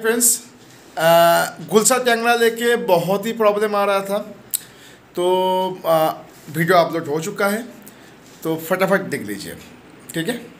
Friends गुलसा टेंगरा लेके बहुत ही problem आ रहा था। तो आ, वीडियो अपलोड हो चुका है। तो फटाफट देख लीजिए। ठीक है?